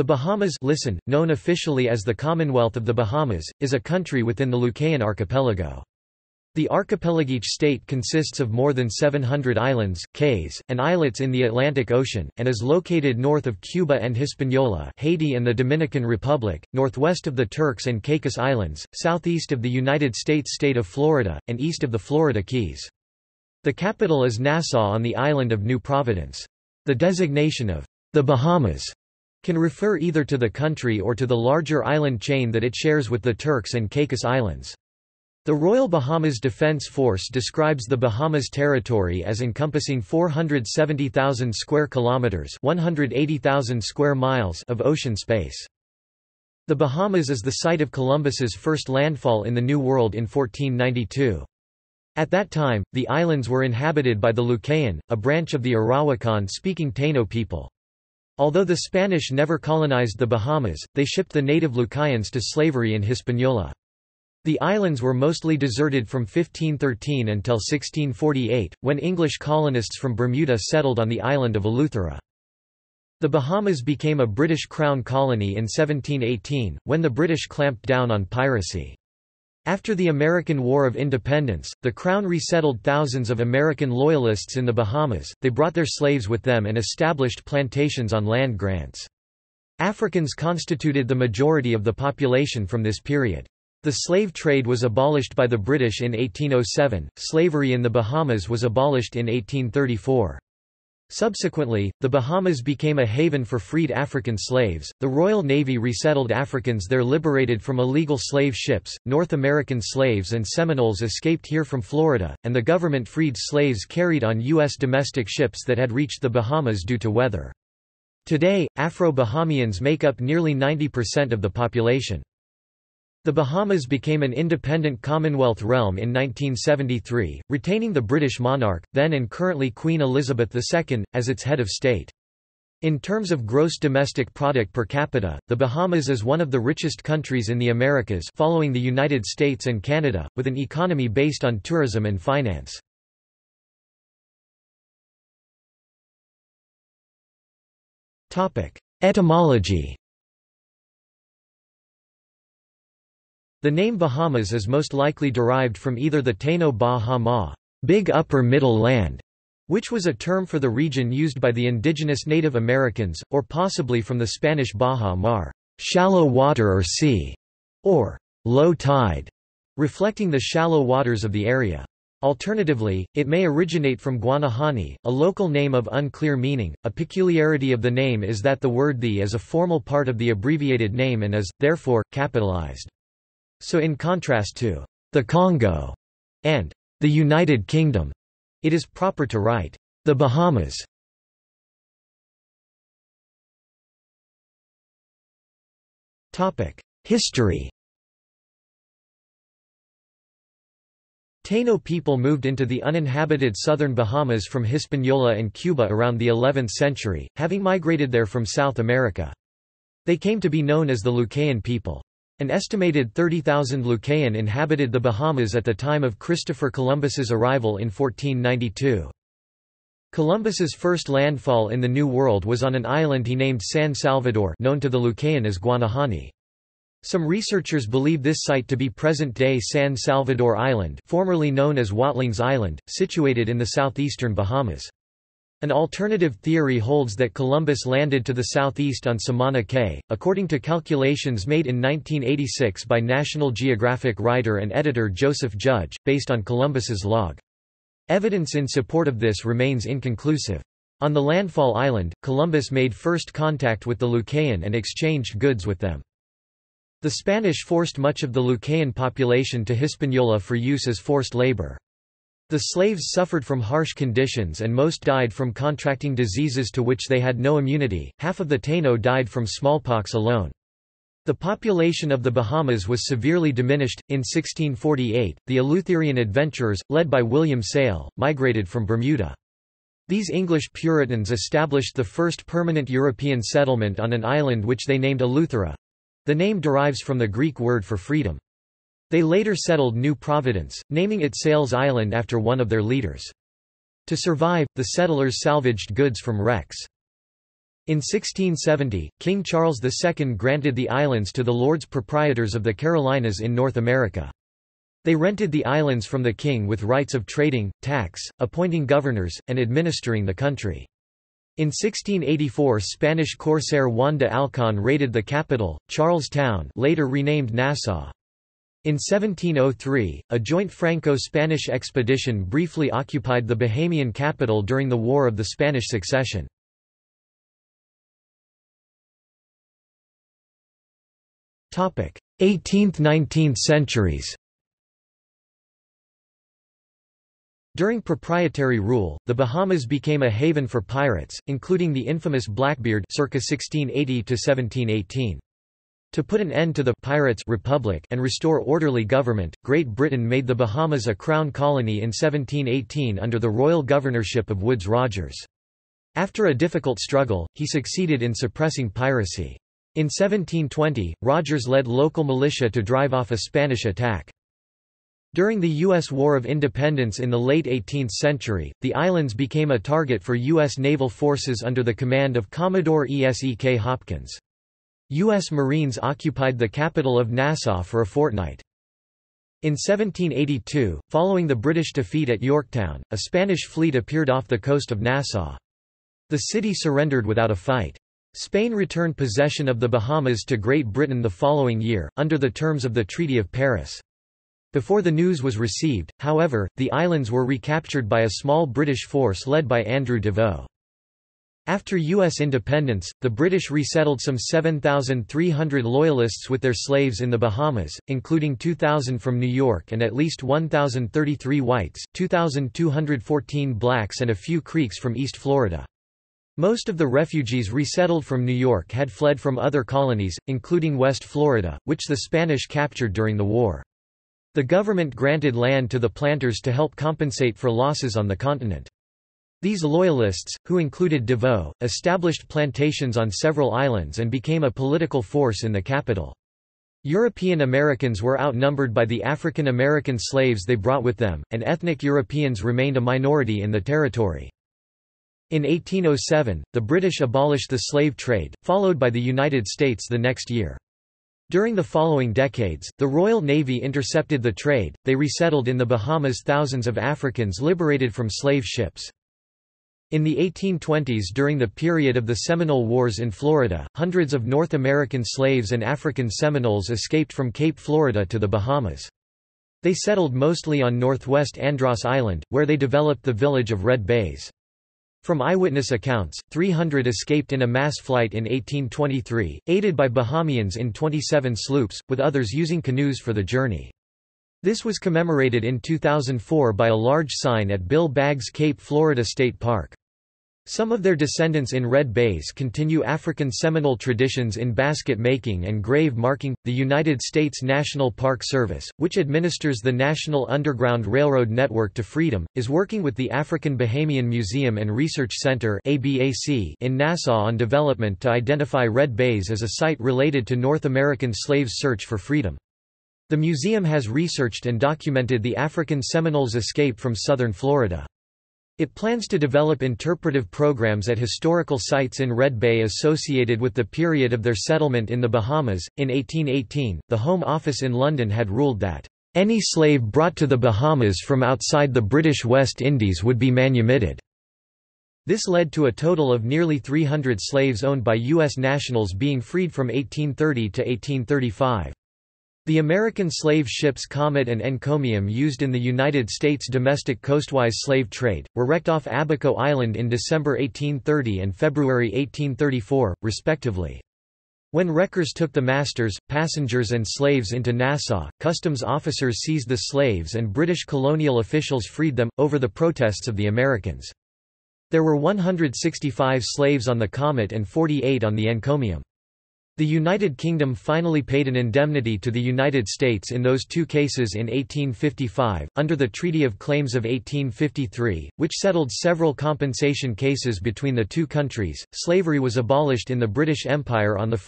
The Bahamas listen, known officially as the Commonwealth of the Bahamas, is a country within the Lucayan archipelago. The archipelagic state consists of more than 700 islands, cays, and islets in the Atlantic Ocean, and is located north of Cuba and Hispaniola Haiti and the Dominican Republic, northwest of the Turks and Caicos Islands, southeast of the United States state of Florida, and east of the Florida Keys. The capital is Nassau on the island of New Providence. The designation of the Bahamas can refer either to the country or to the larger island chain that it shares with the Turks and Caicos Islands. The Royal Bahamas Defence Force describes the Bahamas territory as encompassing 470,000 square kilometers, 180,000 square miles of ocean space. The Bahamas is the site of Columbus's first landfall in the New World in 1492. At that time, the islands were inhabited by the Lucayan, a branch of the Arawakan-speaking Taino people. Although the Spanish never colonized the Bahamas, they shipped the native Lucayans to slavery in Hispaniola. The islands were mostly deserted from 1513 until 1648, when English colonists from Bermuda settled on the island of Eleuthera. The Bahamas became a British Crown colony in 1718, when the British clamped down on piracy. After the American War of Independence, the Crown resettled thousands of American Loyalists in the Bahamas, they brought their slaves with them and established plantations on land grants. Africans constituted the majority of the population from this period. The slave trade was abolished by the British in 1807, slavery in the Bahamas was abolished in 1834. Subsequently, the Bahamas became a haven for freed African slaves. The Royal Navy resettled Africans there liberated from illegal slave ships. North American slaves and Seminoles escaped here from Florida, and the government freed slaves carried on U.S. domestic ships that had reached the Bahamas due to weather. Today, Afro-Bahamians make up nearly 90% of the population. The Bahamas became an independent Commonwealth realm in 1973, retaining the British monarch, then and currently Queen Elizabeth II, as its head of state. In terms of gross domestic product per capita, the Bahamas is one of the richest countries in the Americas following the United States and Canada, with an economy based on tourism and finance. Etymology The name Bahamas is most likely derived from either the Taino Ba big upper middle land, which was a term for the region used by the indigenous Native Americans, or possibly from the Spanish Baja Mar, shallow water or sea, or low tide, reflecting the shallow waters of the area. Alternatively, it may originate from Guanahani, a local name of unclear meaning. A peculiarity of the name is that the word the is a formal part of the abbreviated name and is, therefore, capitalized. So in contrast to the Congo and the United Kingdom, it is proper to write the Bahamas. History Taino people moved into the uninhabited southern Bahamas from Hispaniola and Cuba around the 11th century, having migrated there from South America. They came to be known as the Lucayan people. An estimated 30,000 Lucayan inhabited the Bahamas at the time of Christopher Columbus's arrival in 1492. Columbus's first landfall in the New World was on an island he named San Salvador known to the Lucayan as Guanahani. Some researchers believe this site to be present-day San Salvador Island formerly known as Watlings Island, situated in the southeastern Bahamas. An alternative theory holds that Columbus landed to the southeast on Samana Cay, according to calculations made in 1986 by National Geographic writer and editor Joseph Judge, based on Columbus's log. Evidence in support of this remains inconclusive. On the landfall island, Columbus made first contact with the Lucayan and exchanged goods with them. The Spanish forced much of the Lucayan population to Hispaniola for use as forced labor. The slaves suffered from harsh conditions and most died from contracting diseases to which they had no immunity, half of the Taino died from smallpox alone. The population of the Bahamas was severely diminished. In 1648, the Eleutherian adventurers, led by William Sayle, migrated from Bermuda. These English Puritans established the first permanent European settlement on an island which they named Eleuthera. The name derives from the Greek word for freedom. They later settled New Providence, naming it Sayle's Island after one of their leaders. To survive, the settlers salvaged goods from wrecks. In 1670, King Charles II granted the islands to the Lords Proprietors of the Carolinas in North America. They rented the islands from the king with rights of trading, tax, appointing governors, and administering the country. In 1684 Spanish corsair Juan de Alcon raided the capital, Charles Town later renamed Nassau. In 1703, a joint Franco-Spanish expedition briefly occupied the Bahamian capital during the War of the Spanish Succession. Topic: 18th–19th centuries During proprietary rule, the Bahamas became a haven for pirates, including the infamous Blackbeard circa 1680 -1718. To put an end to the «Pirates' Republic and restore orderly government, Great Britain made the Bahamas a crown colony in 1718 under the royal governorship of Woodes Rogers. After a difficult struggle, he succeeded in suppressing piracy. In 1720, Rogers led local militia to drive off a Spanish attack. During the U.S. War of Independence in the late 18th century, the islands became a target for U.S. naval forces under the command of Commodore Esek Hopkins. U.S. Marines occupied the capital of Nassau for a fortnight. In 1782, following the British defeat at Yorktown, a Spanish fleet appeared off the coast of Nassau. The city surrendered without a fight. Spain returned possession of the Bahamas to Great Britain the following year, under the terms of the Treaty of Paris. Before the news was received, however, the islands were recaptured by a small British force led by Andrew Deveaux. After U.S. independence, the British resettled some 7,300 Loyalists with their slaves in the Bahamas, including 2,000 from New York and at least 1,033 whites, 2,214 blacks and a few Creeks from East Florida. Most of the refugees resettled from New York had fled from other colonies, including West Florida, which the Spanish captured during the war. The government granted land to the planters to help compensate for losses on the continent. These loyalists, who included Deveaux, established plantations on several islands and became a political force in the capital. European Americans were outnumbered by the African American slaves they brought with them, and ethnic Europeans remained a minority in the territory. In 1807, the British abolished the slave trade, followed by the United States the next year. During the following decades, the Royal Navy intercepted the trade, they resettled in the Bahamas thousands of Africans liberated from slave ships. In the 1820s during the period of the Seminole Wars in Florida, hundreds of North American slaves and African Seminoles escaped from Cape Florida to the Bahamas. They settled mostly on northwest Andros Island, where they developed the village of Red Bays. From eyewitness accounts, 300 escaped in a mass flight in 1823, aided by Bahamians in 27 sloops, with others using canoes for the journey. This was commemorated in 2004 by a large sign at Bill Baggs Cape Florida State Park. Some of their descendants in Red Bays continue African Seminole traditions in basket making and grave marking. The United States National Park Service, which administers the National Underground Railroad Network to Freedom, is working with the African Bahamian Museum and Research Center in Nassau on development to identify Red Bays as a site related to North American slaves' search for freedom. The museum has researched and documented the African Seminoles' escape from southern Florida. It plans to develop interpretive programs at historical sites in Red Bay associated with the period of their settlement in the Bahamas. In 1818, the Home Office in London had ruled that any slave brought to the Bahamas from outside the British West Indies would be manumitted. This led to a total of nearly 300 slaves owned by U.S. nationals being freed from 1830 to 1835. The American slave ships Comet and Encomium used in the United States domestic coastwise slave trade, were wrecked off Abaco Island in December 1830 and February 1834, respectively. When wreckers took the masters, passengers and slaves into Nassau, customs officers seized the slaves and British colonial officials freed them, over the protests of the Americans. There were 165 slaves on the Comet and 48 on the Encomium. The United Kingdom finally paid an indemnity to the United States in those two cases in 1855, under the Treaty of Claims of 1853, which settled several compensation cases between the two countries. Slavery was abolished in the British Empire on 1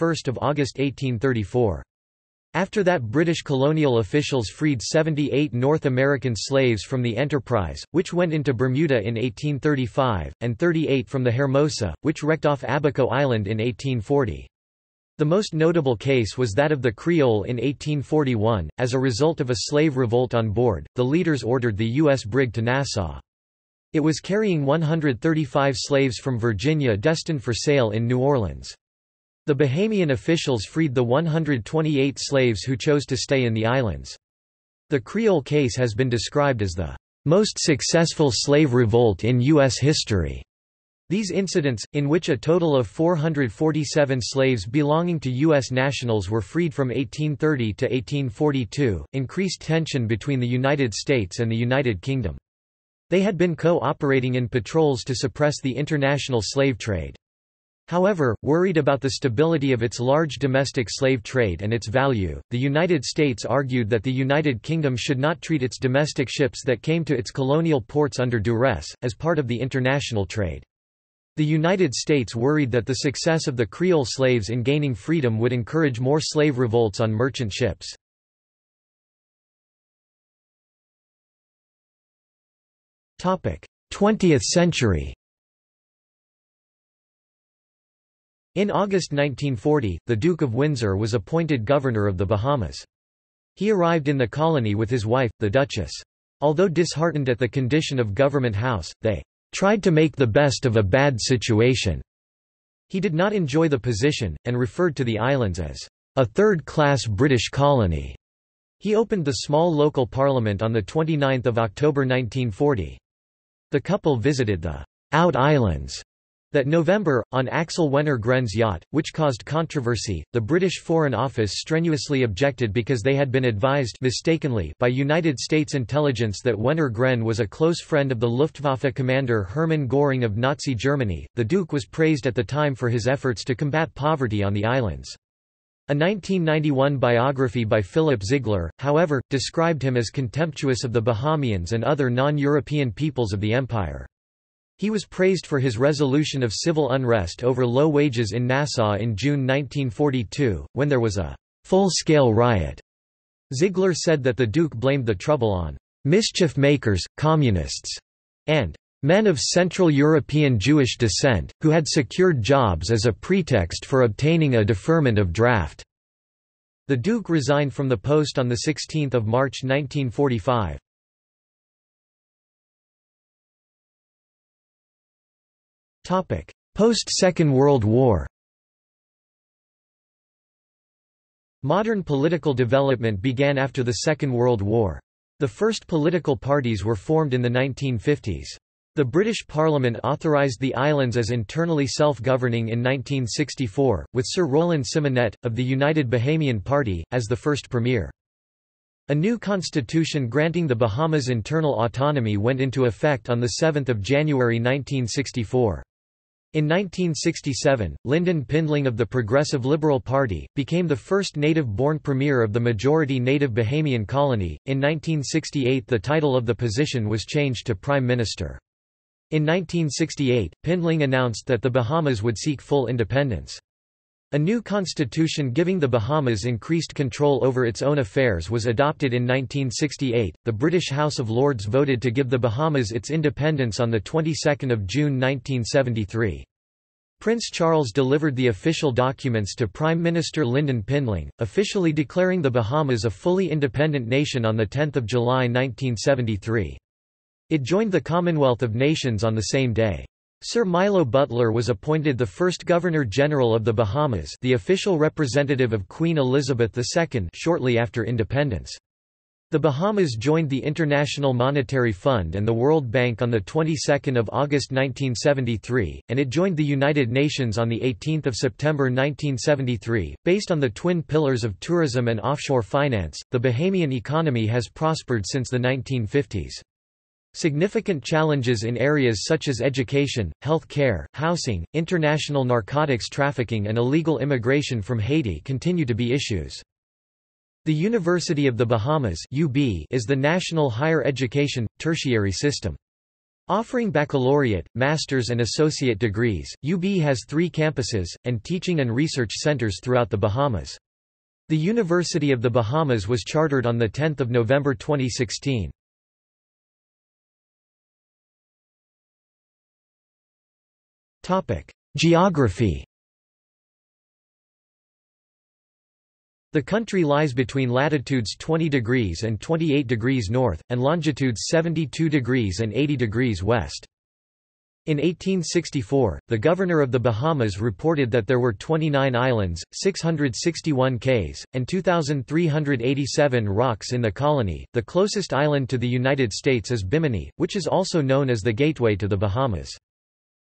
August 1834. After that British colonial officials freed 78 North American slaves from the Enterprise, which went into Bermuda in 1835, and 38 from the Hermosa, which wrecked off Abaco Island in 1840. The most notable case was that of the Creole in 1841. As a result of a slave revolt on board, the leaders ordered the U.S. brig to Nassau. It was carrying 135 slaves from Virginia destined for sale in New Orleans. The Bahamian officials freed the 128 slaves who chose to stay in the islands. The Creole case has been described as the most successful slave revolt in U.S. history. These incidents, in which a total of 447 slaves belonging to U.S. nationals were freed from 1830 to 1842, increased tension between the United States and the United Kingdom. They had been co-operating in patrols to suppress the international slave trade. However, worried about the stability of its large domestic slave trade and its value, the United States argued that the United Kingdom should not treat its domestic ships that came to its colonial ports under duress, as part of the international trade. The United States worried that the success of the Creole slaves in gaining freedom would encourage more slave revolts on merchant ships. Topic: Twentieth century In August 1940, the Duke of Windsor was appointed governor of the Bahamas. He arrived in the colony with his wife, the Duchess. Although disheartened at the condition of Government House, they tried to make the best of a bad situation. He did not enjoy the position, and referred to the islands as a third-class British colony. He opened the small local parliament on 29 October 1940. The couple visited the Out Islands that November, on Axel Wenner-Gren's yacht, which caused controversy, the British Foreign Office strenuously objected because they had been advised mistakenly by United States intelligence that Wenner-Gren was a close friend of the Luftwaffe commander Hermann Göring of Nazi Germany. The Duke was praised at the time for his efforts to combat poverty on the islands. A 1991 biography by Philip Ziegler, however, described him as contemptuous of the Bahamians and other non-European peoples of the empire. He was praised for his resolution of civil unrest over low wages in Nassau in June 1942, when there was a full-scale riot. Ziegler said that the Duke blamed the trouble on mischief makers, communists, and men of Central European Jewish descent, who had secured jobs as a pretext for obtaining a deferment of draft. The Duke resigned from the post on 16 March 1945. Post-Second World War Modern political development began after the Second World War. The first political parties were formed in the 1950s. The British Parliament authorised the islands as internally self-governing in 1964, with Sir Roland Symonette, of the United Bahamian Party, as the first premier. A new constitution granting the Bahamas internal autonomy went into effect on 7 January 1964. In 1967, Lynden Pindling of the Progressive Liberal Party, became the first native-born premier of the majority native Bahamian colony. In 1968 the title of the position was changed to Prime Minister. In 1968, Pindling announced that the Bahamas would seek full independence. A new constitution giving the Bahamas increased control over its own affairs was adopted in 1968. The British House of Lords voted to give the Bahamas its independence on the 22nd of June 1973. Prince Charles delivered the official documents to Prime Minister Lynden Pindling, officially declaring the Bahamas a fully independent nation on 10 July 1973. It joined the Commonwealth of Nations on the same day. Sir Milo Butler was appointed the first Governor-General of the Bahamas the official representative of Queen Elizabeth II shortly after independence. The Bahamas joined the International Monetary Fund and the World Bank on the 22nd of August 1973, and it joined the United Nations on the 18th of September 1973. Based on the twin pillars of tourism and offshore finance, the Bahamian economy has prospered since the 1950s. Significant challenges in areas such as education, health care, housing, international narcotics trafficking and illegal immigration from Haiti continue to be issues. The University of the Bahamas UB is the national higher education, tertiary system. Offering baccalaureate, master's and associate degrees, UB has three campuses, and teaching and research centers throughout the Bahamas. The University of the Bahamas was chartered on 10 November 2016. Geography The country lies between latitudes 20 degrees and 28 degrees north, and longitudes 72 degrees and 80 degrees west. In 1864, the governor of the Bahamas reported that there were 29 islands, 661 cays, and 2,387 rocks in the colony. The closest island to the United States is Bimini, which is also known as the gateway to the Bahamas.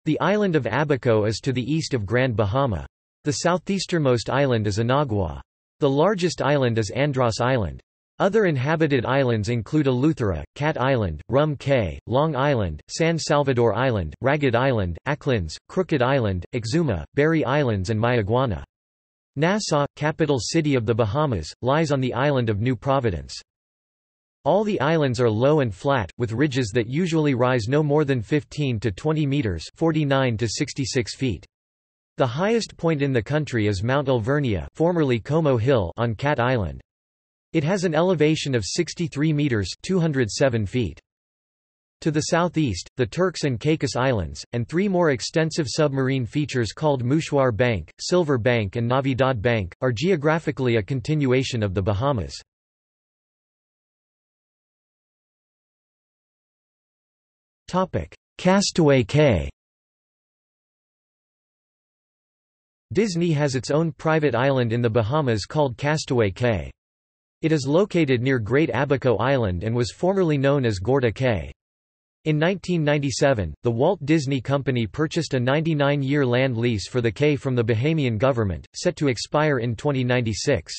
The island of Abaco is to the east of Grand Bahama. The southeasternmost island is Inagua. The largest island is Andros Island. Other inhabited islands include Eleuthera, Cat Island, Rum Cay, Long Island, San Salvador Island, Ragged Island, Acklins, Crooked Island, Exuma, Berry Islands and Mayaguana. Nassau, capital city of the Bahamas, lies on the island of New Providence. All the islands are low and flat, with ridges that usually rise no more than 15 to 20 meters 49 to 66 feet. The highest point in the country is Mount Alvernia formerly Como Hill on Cat Island. It has an elevation of 63 meters 207 feet. To the southeast, the Turks and Caicos Islands, and three more extensive submarine features called Mouchoir Bank, Silver Bank and Navidad Bank, are geographically a continuation of the Bahamas. Castaway Cay Disney has its own private island in the Bahamas called Castaway Cay. It is located near Great Abaco Island and was formerly known as Gorda Cay. In 1997, the Walt Disney Company purchased a 99-year land lease for the Cay from the Bahamian government, set to expire in 2096.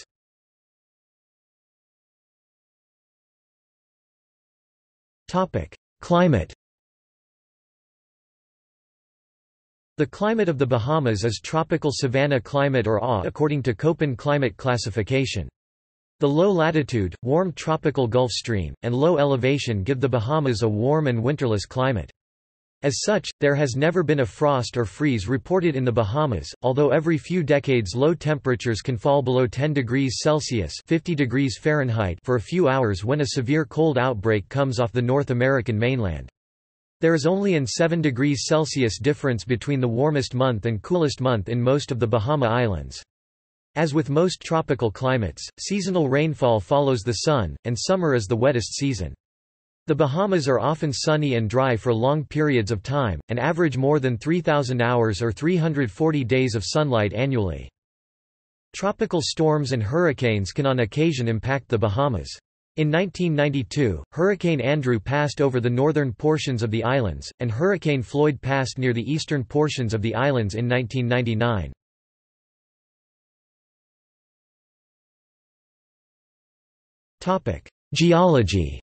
Climate The climate of the Bahamas is tropical savanna climate or AW according to Köppen climate classification. The low latitude, warm tropical Gulf Stream, and low elevation give the Bahamas a warm and winterless climate. As such, there has never been a frost or freeze reported in the Bahamas, although every few decades low temperatures can fall below 10 degrees Celsius 50 degrees Fahrenheit for a few hours when a severe cold outbreak comes off the North American mainland. There is only an 7 degrees Celsius difference between the warmest month and coolest month in most of the Bahama Islands. As with most tropical climates, seasonal rainfall follows the sun, and summer is the wettest season. The Bahamas are often sunny and dry for long periods of time, and average more than 3,000 hours or 340 days of sunlight annually. Tropical storms and hurricanes can on occasion impact the Bahamas. In 1992, Hurricane Andrew passed over the northern portions of the islands, and Hurricane Floyd passed near the eastern portions of the islands in 1999. Geology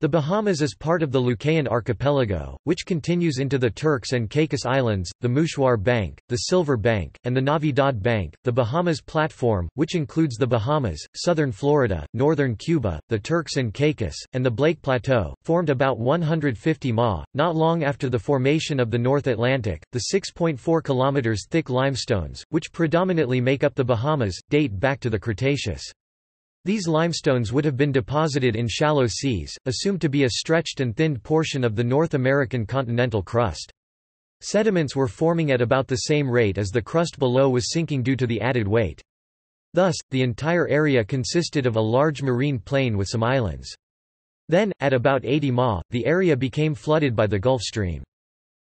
The Bahamas is part of the Lucayan archipelago, which continues into the Turks and Caicos Islands, the Mouchoir Bank, the Silver Bank, and the Navidad Bank. The Bahamas Platform, which includes the Bahamas, southern Florida, northern Cuba, the Turks and Caicos, and the Blake Plateau, formed about 150 ma. Not long after the formation of the North Atlantic, the 6.4 km thick limestones, which predominantly make up the Bahamas, date back to the Cretaceous. These limestones would have been deposited in shallow seas, assumed to be a stretched and thinned portion of the North American continental crust. Sediments were forming at about the same rate as the crust below was sinking due to the added weight. Thus, the entire area consisted of a large marine plain with some islands. Then, at about 80 ma, the area became flooded by the Gulf Stream.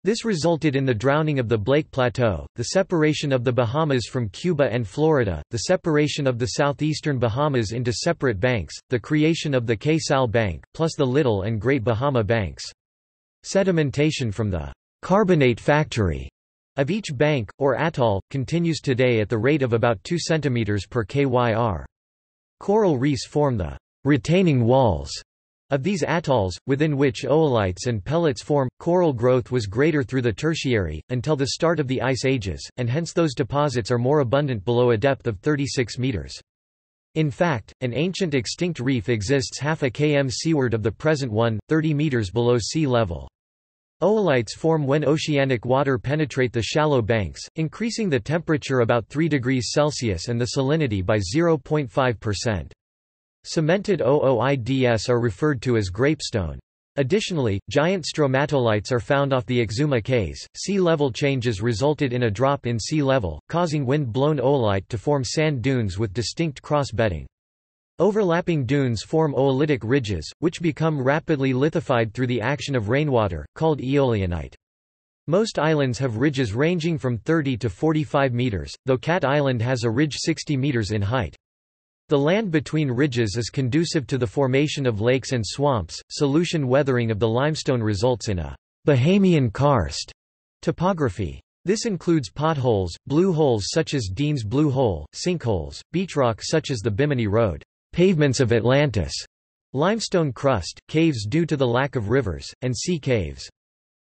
This resulted in the drowning of the Blake Plateau, the separation of the Bahamas from Cuba and Florida, the separation of the southeastern Bahamas into separate banks, the creation of the Cay-Sal Bank, plus the Little and Great Bahama Banks. Sedimentation from the carbonate factory of each bank, or atoll, continues today at the rate of about 2 cm per kyr. Coral reefs form the retaining walls of these atolls, within which oolites and pellets form, coral growth was greater through the Tertiary, until the start of the Ice Ages, and hence those deposits are more abundant below a depth of 36 meters. In fact, an ancient extinct reef exists half a km seaward of the present one, 30 meters below sea level. Oolites form when oceanic water penetrate the shallow banks, increasing the temperature about 3 degrees Celsius and the salinity by 0.5%. Cemented ooids are referred to as grapestone. Additionally, giant stromatolites are found off the Exuma Cays. Sea level changes resulted in a drop in sea level, causing wind-blown oolite to form sand dunes with distinct cross-bedding. Overlapping dunes form oolitic ridges, which become rapidly lithified through the action of rainwater, called eolianite. Most islands have ridges ranging from 30 to 45 meters, though Cat Island has a ridge 60 meters in height. The land between ridges is conducive to the formation of lakes and swamps. Solution weathering of the limestone results in a Bahamian karst topography. This includes potholes, blue holes such as Dean's Blue Hole, sinkholes, beachrock such as the Bimini Road, pavements of Atlantis, limestone crust, caves due to the lack of rivers, and sea caves.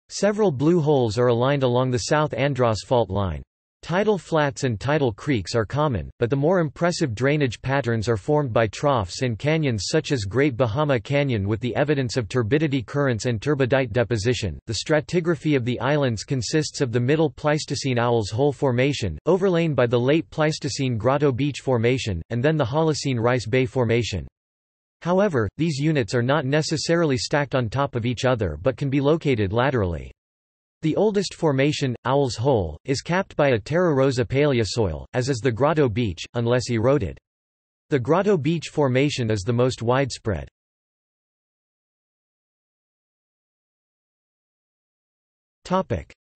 Several blue holes are aligned along the South Andros fault line. Tidal flats and tidal creeks are common, but the more impressive drainage patterns are formed by troughs and canyons such as Great Bahama Canyon with the evidence of turbidity currents and turbidite deposition. The stratigraphy of the islands consists of the Middle Pleistocene Owl's Hole Formation, overlain by the Late Pleistocene Grotto Beach Formation, and then the Holocene Rice Bay Formation. However, these units are not necessarily stacked on top of each other but can be located laterally. The oldest formation, Owl's Hole, is capped by a Terra Rosa paleosoil, as is the Grotto Beach, unless eroded. The Grotto Beach Formation is the most widespread.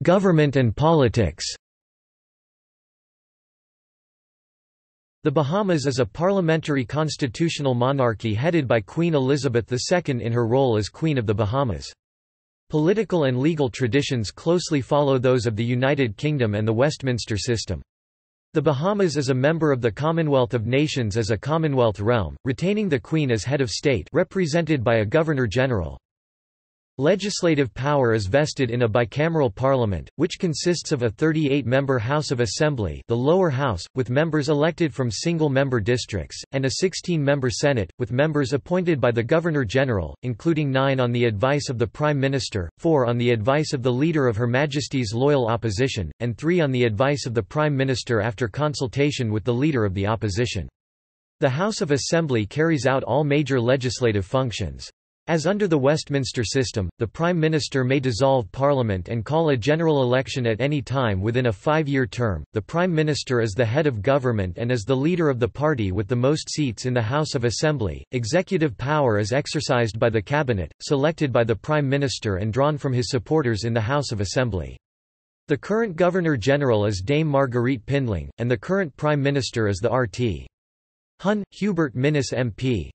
Government and politics The Bahamas is a parliamentary constitutional monarchy headed by Queen Elizabeth II in her role as Queen of the Bahamas. Political and legal traditions closely follow those of the United Kingdom and the Westminster system. The Bahamas is a member of the Commonwealth of Nations as a Commonwealth realm, retaining the Queen as head of state represented by a Governor-General. Legislative power is vested in a bicameral parliament, which consists of a 38-member House of Assembly the lower house, with members elected from single-member districts, and a 16-member Senate, with members appointed by the Governor-General, including nine on the advice of the Prime Minister, four on the advice of the Leader of Her Majesty's Loyal Opposition, and three on the advice of the Prime Minister after consultation with the Leader of the Opposition. The House of Assembly carries out all major legislative functions. As under the Westminster system, the Prime Minister may dissolve Parliament and call a general election at any time within a five-year term. The Prime Minister is the head of government and is the leader of the party with the most seats in the House of Assembly. Executive power is exercised by the Cabinet, selected by the Prime Minister and drawn from his supporters in the House of Assembly. The current Governor-General is Dame Marguerite Pindling, and the current Prime Minister is the RT. Hun, Hubert Minnis MP.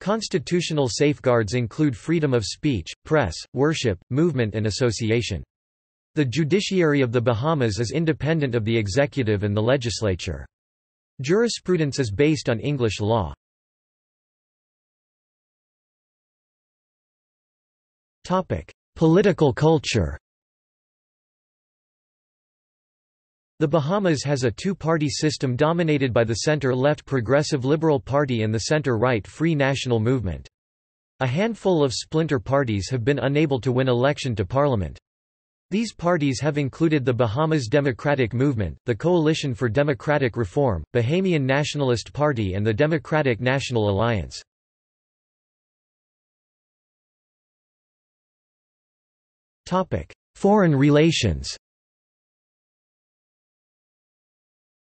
Constitutional safeguards include freedom of speech, press, worship, movement and association. The judiciary of the Bahamas is independent of the executive and the legislature. Jurisprudence is based on English law. Political culture The Bahamas has a two-party system dominated by the center-left Progressive Liberal Party and the center-right Free National Movement. A handful of splinter parties have been unable to win election to parliament. These parties have included the Bahamas Democratic Movement, the Coalition for Democratic Reform, Bahamian Nationalist Party and the Democratic National Alliance. Foreign relations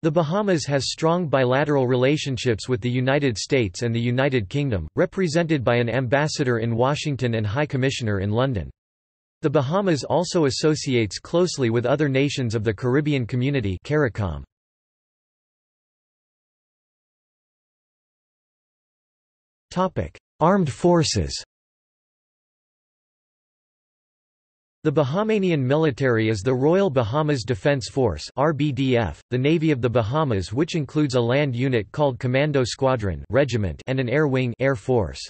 The Bahamas has strong bilateral relationships with the United States and the United Kingdom, represented by an ambassador in Washington and High Commissioner in London. The Bahamas also associates closely with other nations of the Caribbean Community CARICOM. Armed forces The Bahamanian military is the Royal Bahamas Defense Force RBDF, the Navy of the Bahamas which includes a land unit called Commando Squadron Regiment and an air wing Air Force.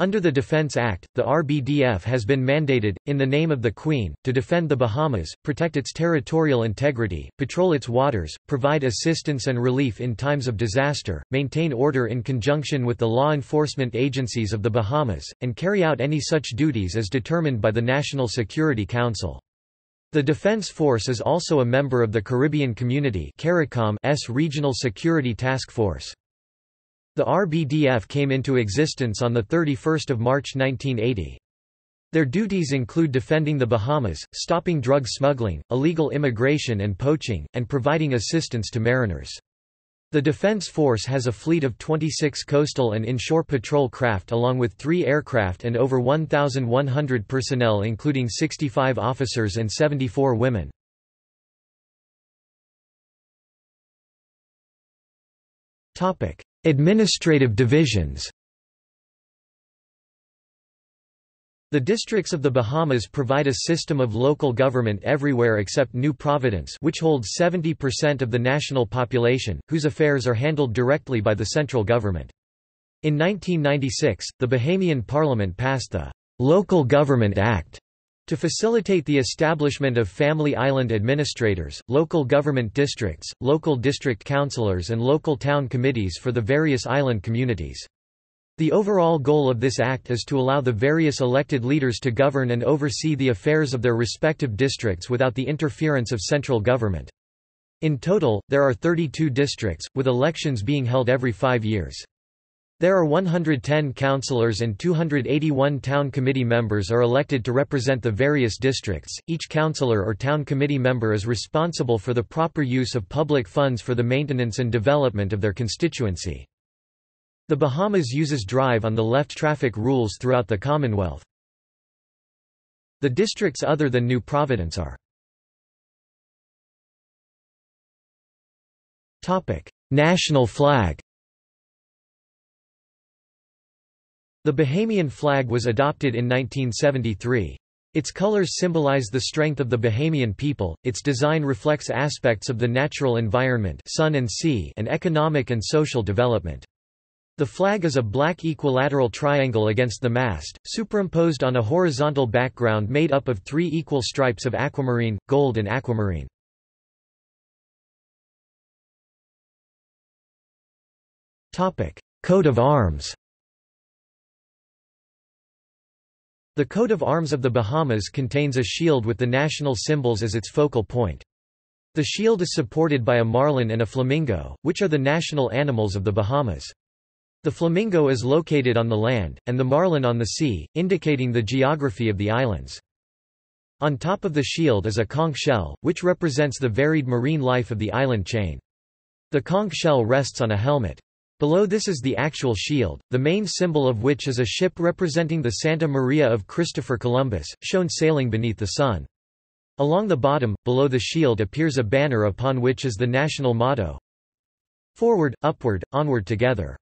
Under the Defense Act, the RBDF has been mandated, in the name of the Queen, to defend the Bahamas, protect its territorial integrity, patrol its waters, provide assistance and relief in times of disaster, maintain order in conjunction with the law enforcement agencies of the Bahamas, and carry out any such duties as determined by the National Security Council. The Defense Force is also a member of the Caribbean Community CARICOM's Regional Security Task Force. The RBDF came into existence on 31 March 1980. Their duties include defending the Bahamas, stopping drug smuggling, illegal immigration and poaching, and providing assistance to mariners. The Defense Force has a fleet of 26 coastal and inshore patrol craft along with three aircraft and over 1,100 personnel including 65 officers and 74 women. Administrative divisions The districts of the Bahamas provide a system of local government everywhere except New Providence which holds 70% of the national population, whose affairs are handled directly by the central government. In 1996, the Bahamian Parliament passed the Local Government Act to facilitate the establishment of family island administrators, local government districts, local district councillors and local town committees for the various island communities. The overall goal of this act is to allow the various elected leaders to govern and oversee the affairs of their respective districts without the interference of central government. In total, there are 32 districts, with elections being held every five years. There are 110 councillors and 281 town committee members are elected to represent the various districts. Each councillor or town committee member is responsible for the proper use of public funds for the maintenance and development of their constituency. The Bahamas uses drive on the left traffic rules throughout the Commonwealth. The districts other than New Providence are National flag The Bahamian flag was adopted in 1973. Its colors symbolize the strength of the Bahamian people, its design reflects aspects of the natural environment sun and, sea and economic and social development. The flag is a black equilateral triangle against the mast, superimposed on a horizontal background made up of three equal stripes of aquamarine, gold and aquamarine. Coat of arms The coat of arms of the Bahamas contains a shield with the national symbols as its focal point. The shield is supported by a marlin and a flamingo, which are the national animals of the Bahamas. The flamingo is located on the land, and the marlin on the sea, indicating the geography of the islands. On top of the shield is a conch shell, which represents the varied marine life of the island chain. The conch shell rests on a helmet. Below this is the actual shield, the main symbol of which is a ship representing the Santa Maria of Christopher Columbus, shown sailing beneath the sun. Along the bottom, below the shield appears a banner upon which is the national motto, Forward, upward, onward together.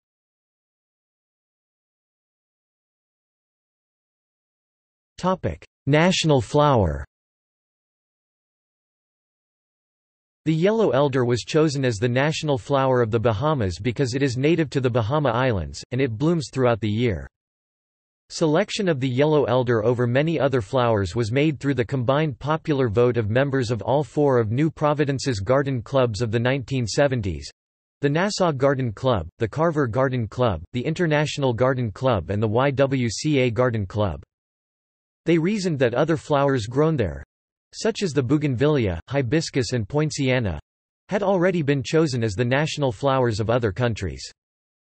National flower The yellow elder was chosen as the national flower of the Bahamas because it is native to the Bahama Islands, and it blooms throughout the year. Selection of the yellow elder over many other flowers was made through the combined popular vote of members of all four of New Providence's garden clubs of the 1970s. The Nassau Garden Club, the Carver Garden Club, the International Garden Club and the YWCA Garden Club. They reasoned that other flowers grown there, such as the bougainvillea, hibiscus and poinciana, had already been chosen as the national flowers of other countries.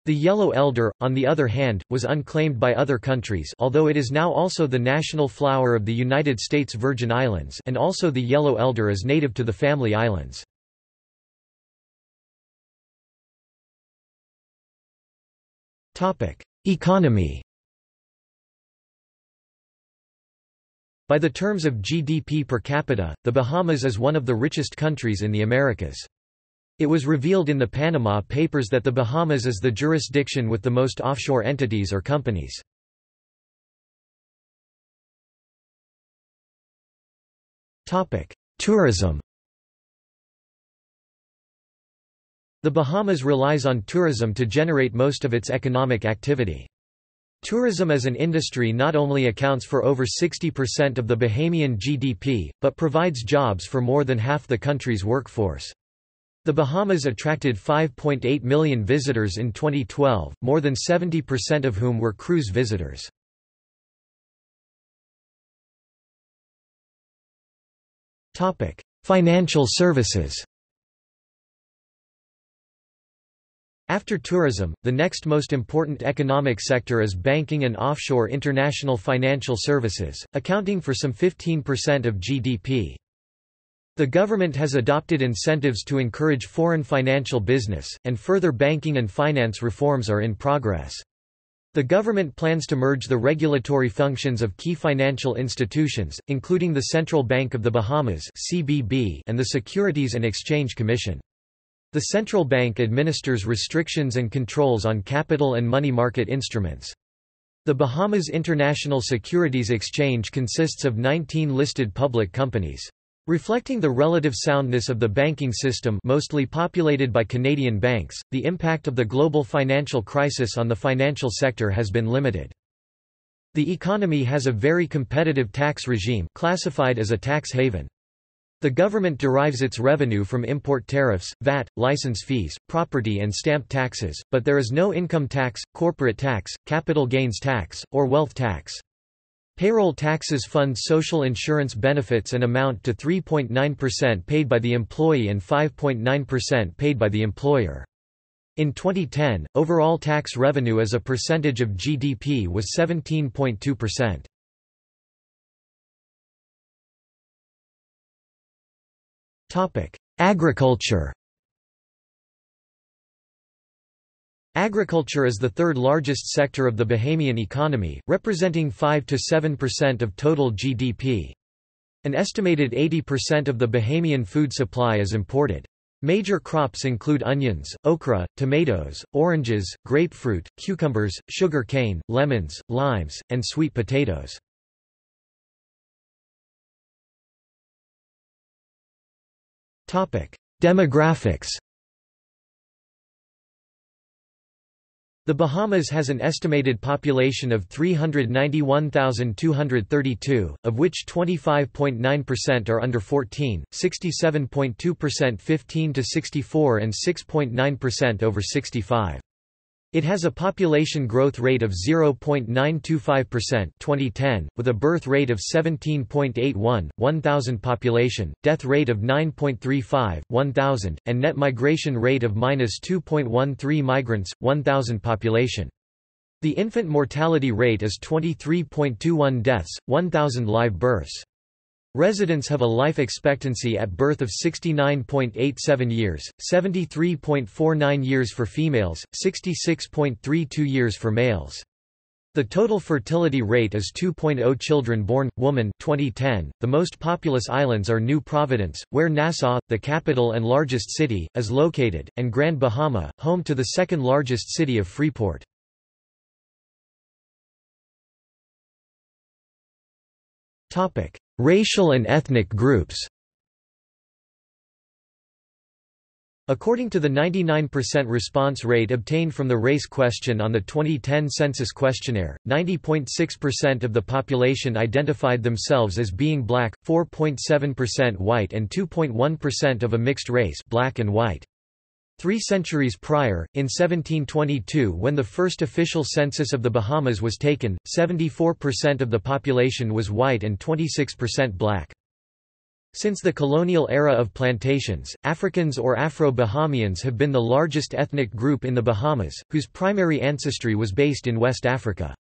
The yellow elder, on the other hand, was unclaimed by other countries although it is now also the national flower of the United States Virgin Islands and also the yellow elder is native to the Family Islands. Economy By the terms of GDP per capita, the Bahamas is one of the richest countries in the Americas. It was revealed in the Panama Papers that the Bahamas is the jurisdiction with the most offshore entities or companies. Tourism The Bahamas relies on tourism to generate most of its economic activity. Tourism as an industry not only accounts for over 60% of the Bahamian GDP, but provides jobs for more than half the country's workforce. The Bahamas attracted 5.8 million visitors in 2012, more than 70% of whom were cruise visitors. Financial services After tourism, the next most important economic sector is banking and offshore international financial services, accounting for some 15% of GDP. The government has adopted incentives to encourage foreign financial business, and further banking and finance reforms are in progress. The government plans to merge the regulatory functions of key financial institutions, including the Central Bank of the Bahamas and the Securities and Exchange Commission. The central bank administers restrictions and controls on capital and money market instruments. The Bahamas International Securities Exchange consists of 19 listed public companies. Reflecting the relative soundness of the banking system mostly populated by Canadian banks, the impact of the global financial crisis on the financial sector has been limited. The economy has a very competitive tax regime classified as a tax haven. The government derives its revenue from import tariffs, VAT, license fees, property and stamp taxes, but there is no income tax, corporate tax, capital gains tax, or wealth tax. Payroll taxes fund social insurance benefits and amount to 3.9% paid by the employee and 5.9% paid by the employer. In 2010, overall tax revenue as a percentage of GDP was 17.2%. Topic: Agriculture. Agriculture is the third largest sector of the Bahamian economy, representing 5 to 7% of total GDP. An estimated 80% of the Bahamian food supply is imported. Major crops include onions, okra, tomatoes, oranges, grapefruit, cucumbers, sugar cane, lemons, limes, and sweet potatoes. Demographics The Bahamas has an estimated population of 391,232, of which 25.9% are under 14, 67.2% 15 to 64 and 6.9% over 65. It has a population growth rate of 0.925% 2010, with a birth rate of 17.81, 1,000 population, death rate of 9.35, 1,000, and net migration rate of minus 2.13 migrants, 1,000 population. The infant mortality rate is 23.21 deaths, 1,000 live births. Residents have a life expectancy at birth of 69.87 years, 73.49 years for females, 66.32 years for males. The total fertility rate is 2.0 children born woman 2010. The most populous islands are New Providence, where Nassau, the capital and largest city, is located, and Grand Bahama, home to the second largest city of Freeport. Topic: Racial and ethnic groups. According to the 99% response rate obtained from the race question on the 2010 census questionnaire, 90.6% of the population identified themselves as being black, 4.7% white and 2.1% of a mixed race black and white. Three centuries prior, in 1722 when the first official census of the Bahamas was taken, 74% of the population was white and 26% black. Since the colonial era of plantations, Africans or Afro-Bahamians have been the largest ethnic group in the Bahamas, whose primary ancestry was based in West Africa.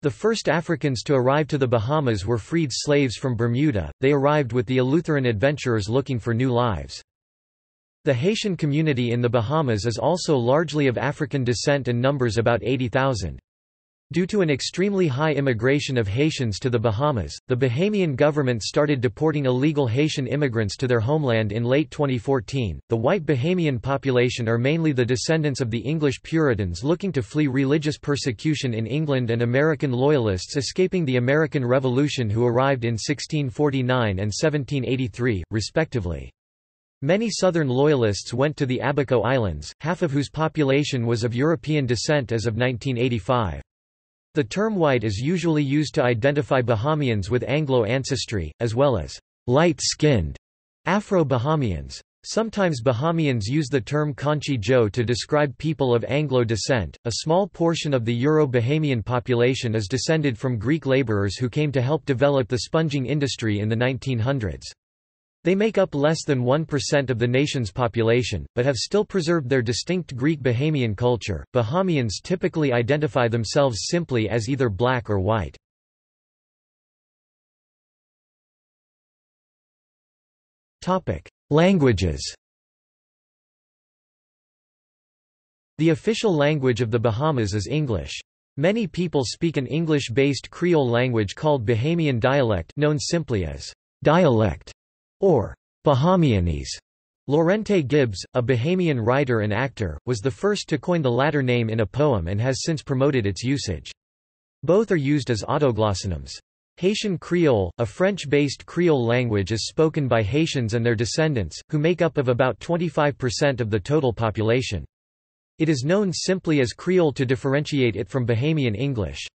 The first Africans to arrive to the Bahamas were freed slaves from Bermuda, they arrived with the Eleutheran adventurers looking for new lives. The Haitian community in the Bahamas is also largely of African descent and numbers about 80,000. Due to an extremely high immigration of Haitians to the Bahamas, the Bahamian government started deporting illegal Haitian immigrants to their homeland in late 2014. The white Bahamian population are mainly the descendants of the English Puritans looking to flee religious persecution in England and American Loyalists escaping the American Revolution who arrived in 1649 and 1783, respectively. Many Southern Loyalists went to the Abaco Islands, half of whose population was of European descent as of 1985. The term white is usually used to identify Bahamians with Anglo ancestry, as well as light-skinned Afro-Bahamians. Sometimes Bahamians use the term Conchy Joe to describe people of Anglo descent. A small portion of the Euro-Bahamian population is descended from Greek laborers who came to help develop the sponging industry in the 1900s. They make up less than 1% of the nation's population, but have still preserved their distinct Greek Bahamian culture. Bahamians typically identify themselves simply as either black or white. Topic: Languages. The official language of the Bahamas is English. Many people speak an English-based Creole language called Bahamian dialect known simply as dialect or Bahamianese. Lawrente Gibbs, a Bahamian writer and actor, was the first to coin the latter name in a poem and has since promoted its usage. Both are used as autoglossonyms. Haitian Creole, a French-based Creole language is spoken by Haitians and their descendants, who make up of about 25% of the total population. It is known simply as Creole to differentiate it from Bahamian English.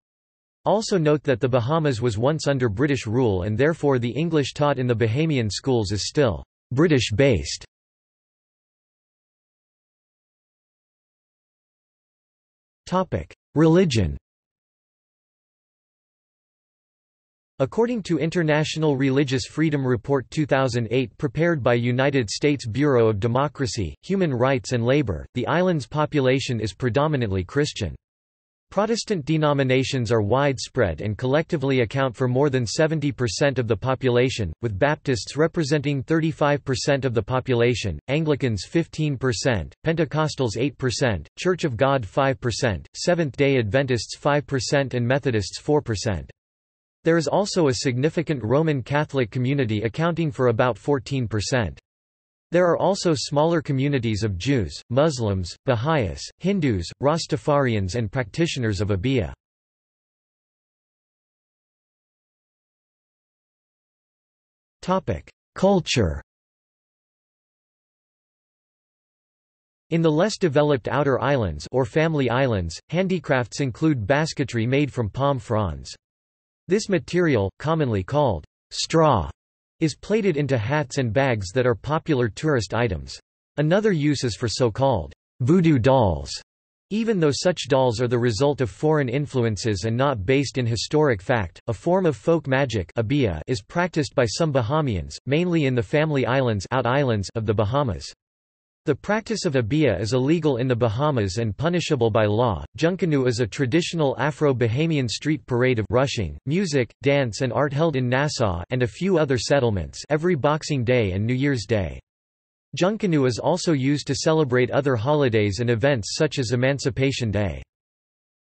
Also note that the Bahamas was once under British rule and therefore the English taught in the Bahamian schools is still British-based. Religion According to International Religious Freedom Report 2008 prepared by United States Bureau of Democracy, Human Rights and Labor, the island's population is predominantly Christian. Protestant denominations are widespread and collectively account for more than 70% of the population, with Baptists representing 35% of the population, Anglicans 15%, Pentecostals 8%, Church of God 5%, Seventh-day Adventists 5% and Methodists 4%. There is also a significant Roman Catholic community accounting for about 14%. There are also smaller communities of Jews, Muslims, Baha'is, Hindus, Rastafarians and practitioners of Obeah. Culture In the less developed outer islands or family islands, handicrafts include basketry made from palm fronds. This material, commonly called straw, is plated into hats and bags that are popular tourist items. Another use is for so-called voodoo dolls. Even though such dolls are the result of foreign influences and not based in historic fact, a form of folk magic is practiced by some Bahamians, mainly in the Family Islands, out islands of the Bahamas. The practice of Obeah is illegal in the Bahamas and punishable by law. Junkanoo is a traditional Afro-Bahamian street parade of rushing, music, dance and art held in Nassau and a few other settlements every Boxing Day and New Year's Day. Junkanoo is also used to celebrate other holidays and events such as Emancipation Day.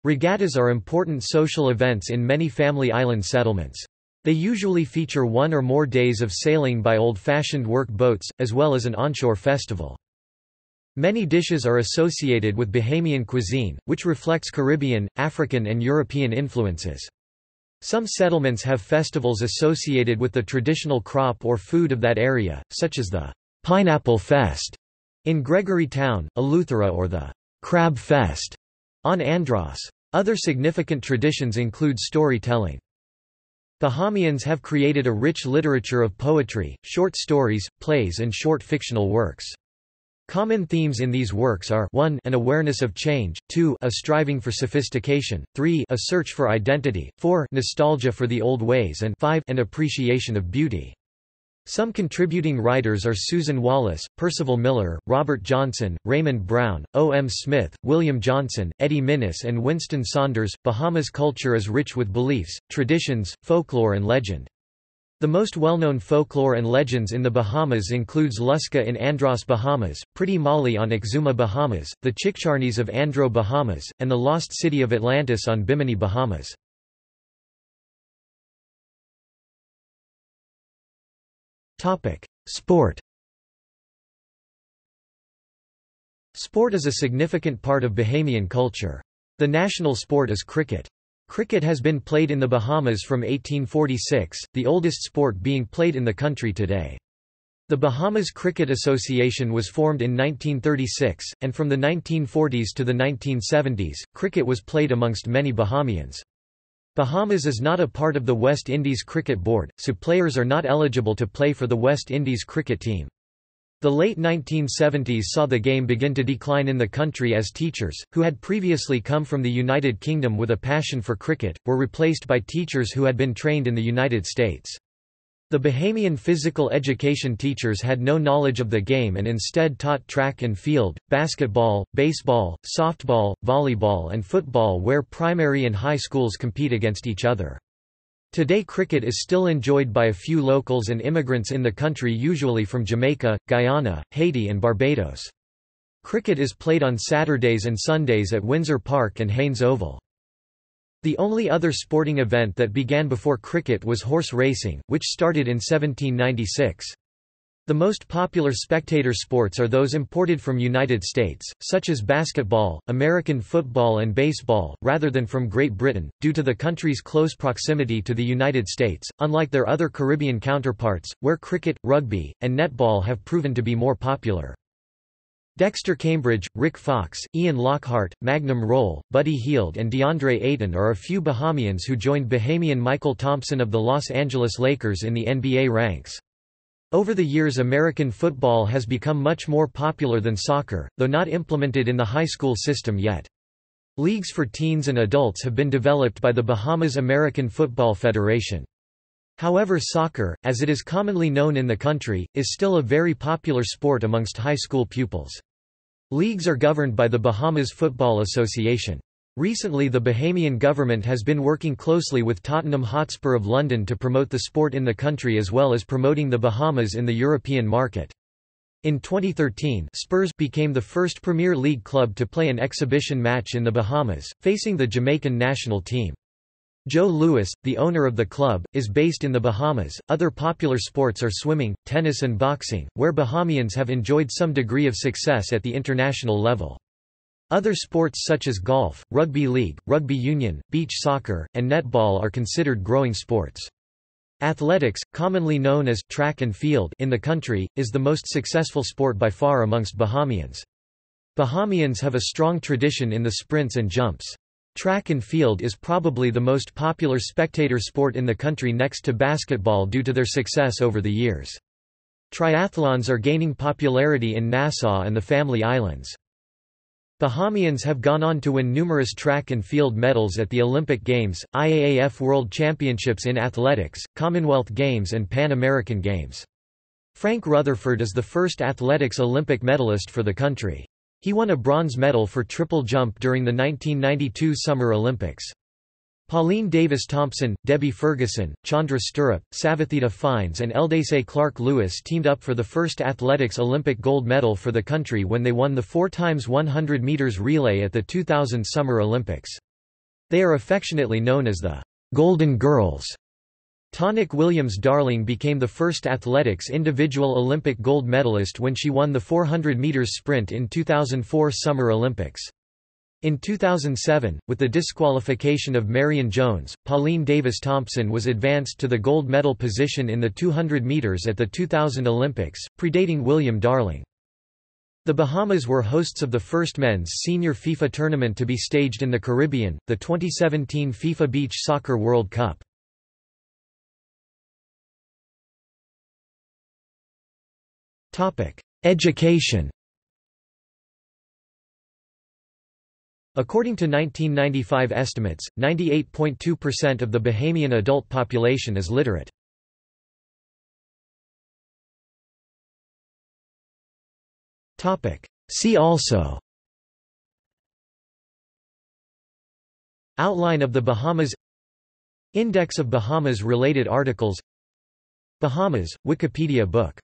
Regattas are important social events in many family island settlements. They usually feature one or more days of sailing by old-fashioned work boats, as well as an onshore festival. Many dishes are associated with Bahamian cuisine, which reflects Caribbean, African and European influences. Some settlements have festivals associated with the traditional crop or food of that area, such as the Pineapple Fest in Gregory Town, Eleuthera or the Crab Fest on Andros. Other significant traditions include storytelling. Bahamians have created a rich literature of poetry, short stories, plays and short fictional works. Common themes in these works are 1 an awareness of change, 2 a striving for sophistication, 3 a search for identity, 4 nostalgia for the old ways and 5 an appreciation of beauty. Some contributing writers are Susan Wallace, Percival Miller, Robert Johnson, Raymond Brown, O. M. Smith, William Johnson, Eddie Minnis and Winston Saunders. Bahamas culture is rich with beliefs, traditions, folklore and legend. The most well-known folklore and legends in the Bahamas includes Lusca in Andros, Bahamas, Pretty Molly on Exuma, Bahamas, the Chickcharneys of Andro, Bahamas, and the lost city of Atlantis on Bimini, Bahamas. Sport Sport is a significant part of Bahamian culture. The national sport is cricket. Cricket has been played in the Bahamas from 1846, the oldest sport being played in the country today. The Bahamas Cricket Association was formed in 1936, and from the 1940s to the 1970s, cricket was played amongst many Bahamians. Bahamas is not a part of the West Indies Cricket Board, so players are not eligible to play for the West Indies cricket team. The late 1970s saw the game begin to decline in the country as teachers, who had previously come from the United Kingdom with a passion for cricket, were replaced by teachers who had been trained in the United States. The Bahamian physical education teachers had no knowledge of the game and instead taught track and field, basketball, baseball, softball, volleyball and football where primary and high schools compete against each other. Today cricket is still enjoyed by a few locals and immigrants in the country usually from Jamaica, Guyana, Haiti and Barbados. Cricket is played on Saturdays and Sundays at Windsor Park and Haynes Oval. The only other sporting event that began before cricket was horse racing, which started in 1796. The most popular spectator sports are those imported from United States, such as basketball, American football and baseball, rather than from Great Britain, due to the country's close proximity to the United States, unlike their other Caribbean counterparts, where cricket, rugby, and netball have proven to be more popular. Dexter Cambridge, Rick Fox, Ian Lockhart, Magnum Rolle, Buddy Hield and DeAndre Ayton are a few Bahamians who joined Bahamian Mychal Thompson of the Los Angeles Lakers in the NBA ranks. Over the years American football has become much more popular than soccer, though not implemented in the high school system yet. Leagues for teens and adults have been developed by the Bahamas American Football Federation. However soccer, as it is commonly known in the country, is still a very popular sport amongst high school pupils. Leagues are governed by the Bahamas Football Association. Recently the Bahamian government has been working closely with Tottenham Hotspur of London to promote the sport in the country as well as promoting the Bahamas in the European market. In 2013 Spurs became the first Premier League club to play an exhibition match in the Bahamas, facing the Jamaican national team. Joe Lewis, the owner of the club, is based in the Bahamas. Other popular sports are swimming, tennis, and boxing, where Bahamians have enjoyed some degree of success at the international level. Other sports such as golf, rugby league, rugby union, beach soccer, and netball are considered growing sports. Athletics, commonly known as track and field in the country, is the most successful sport by far amongst Bahamians. Bahamians have a strong tradition in the sprints and jumps. Track and field is probably the most popular spectator sport in the country next to basketball due to their success over the years. Triathlons are gaining popularity in Nassau and the Family Islands. Bahamians have gone on to win numerous track and field medals at the Olympic Games, IAAF World Championships in Athletics, Commonwealth Games and Pan American Games. Frank Rutherford is the first athletics Olympic medalist for the country. He won a bronze medal for triple jump during the 1992 Summer Olympics. Pauline Davis Thompson, Debbie Ferguson, Chandra Sturrup, Savatheda Fynes and Eldece Clarke Lewis teamed up for the first athletics Olympic gold medal for the country when they won the 4 times 100 meters relay at the 2000 Summer Olympics. They are affectionately known as the Golden Girls. Tonique Williams Darling became the first athletics individual Olympic gold medalist when she won the 400 meters sprint in 2004 Summer Olympics. In 2007, with the disqualification of Marion Jones, Pauline Davis Thompson was advanced to the gold medal position in the 200 meters at the 2000 Olympics, predating William Darling. The Bahamas were hosts of the first men's senior FIFA tournament to be staged in the Caribbean, the 2017 FIFA Beach Soccer World Cup. Education According to 1995 estimates, 98.2% of the Bahamian adult population is literate. See also. Outline of the Bahamas. Index of Bahamas-related articles. Bahamas, Wikipedia book